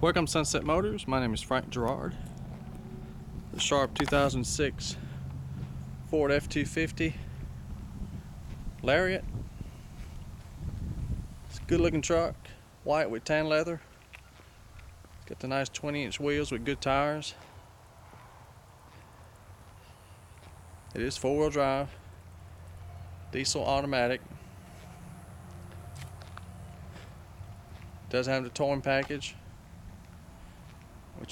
Welcome Sunset Motors. My name is Frank Gerard. The Sharp 2006 Ford F-250 Lariat. It's a good looking truck. White with tan leather. Got the nice 20 inch wheels with good tires. It is four wheel drive. Diesel automatic. Does have the towing package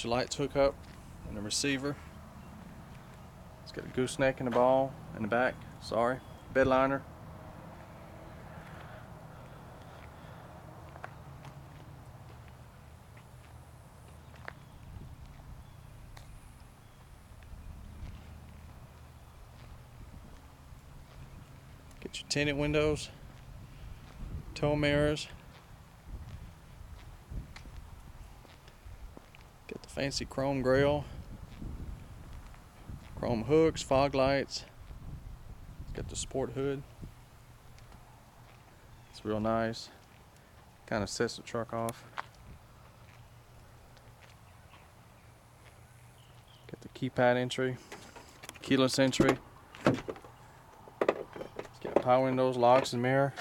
your lights hook up and the receiver. It's got a gooseneck and a ball in the back. Sorry, bed liner. Get your tinted windows, tow mirrors. Got the fancy chrome grille, chrome hooks, fog lights. Got the sport hood. It's real nice. Kind of sets the truck off. Got the keypad entry, keyless entry. It's got power windows, locks, and mirror.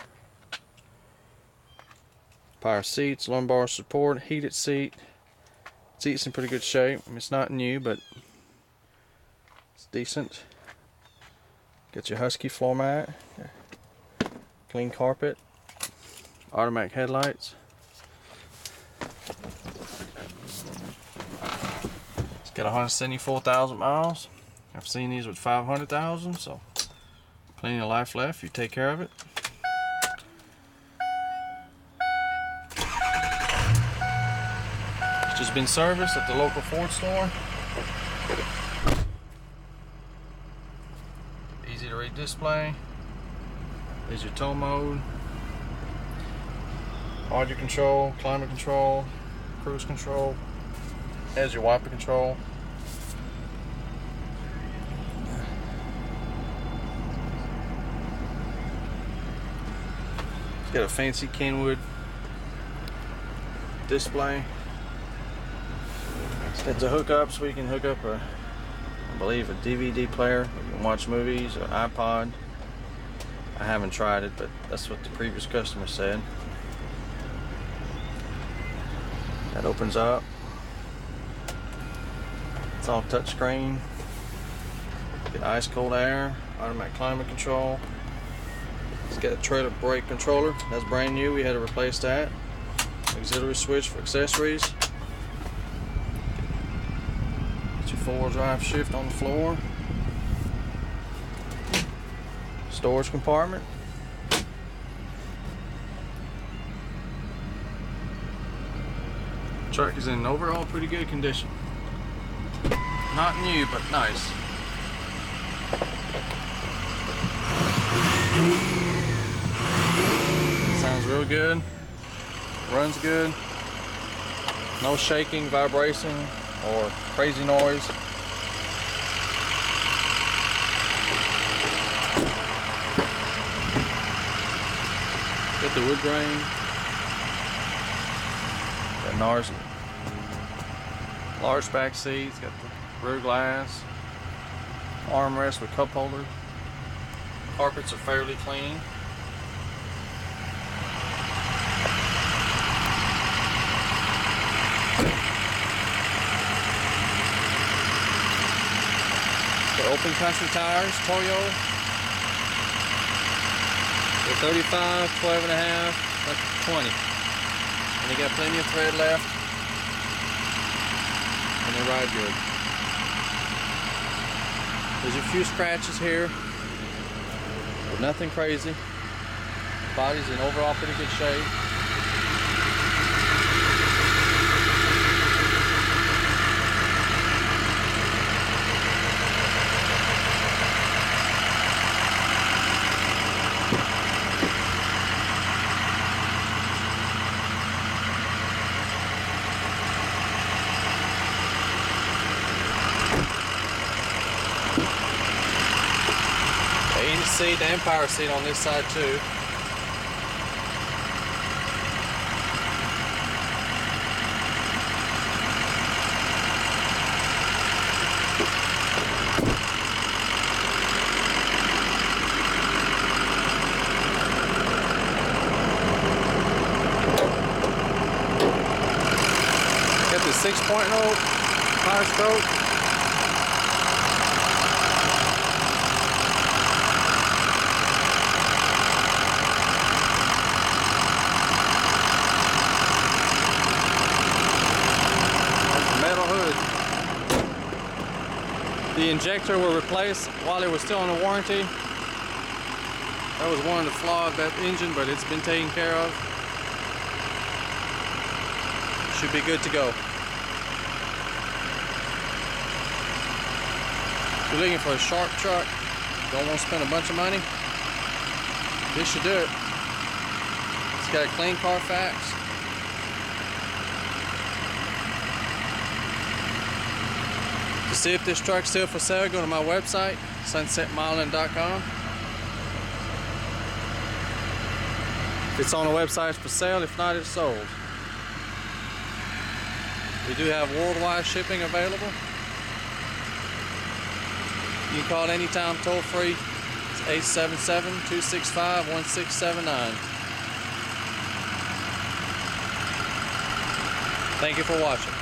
Power seats, lumbar support, heated seat. Seat's in pretty good shape. I mean, it's not new, but it's decent. Got your Husky floor mat, clean carpet, automatic headlights. It's got 174,000 miles. I've seen these with 500,000, so plenty of life left. You take care of it. Just been serviced at the local Ford store. Easy to read display. There's your tow mode. Audio control, climate control, cruise control. Has your wiper control. It's got a fancy Kenwood display. It's a hookup so we can hook up a, I believe, a DVD player. We can watch movies, or iPod. I haven't tried it, but that's what the previous customer said. That opens up. It's all touchscreen. Get ice cold air, automatic climate control. It's got a trailer brake controller. That's brand new. We had to replace that. Auxiliary switch for accessories. Four-wheel drive shift on the floor. Storage compartment. Truck is in overall pretty good condition. Not new, but nice. Sounds real good. Runs good. No shaking, vibration, or crazy noise. Got the wood grain. Got NARS large back seats. Got the rear glass. Armrest with cup holder. Carpets are fairly clean. Open country tires, Toyo. They're 35, 12 and a half, to 20. And they got plenty of tread left. And they ride good. There's a few scratches here, but nothing crazy. Body's in overall pretty good shape. seed and power seed on this side too. Got the six point power stroke. The injector will replace while it was still under warranty. That was one of the flaws of that engine, but it's been taken care of. Should be good to go. If you're looking for a sharp truck, don't want to spend a bunch of money, this should do it. It's got a clean Carfax. To see if this truck's still for sale, go to my website, sunsetmilan.com. If it's on the website, it's for sale. If not, it's sold. We do have worldwide shipping available. You can call anytime toll free. It's 877 265 1679. Thank you for watching.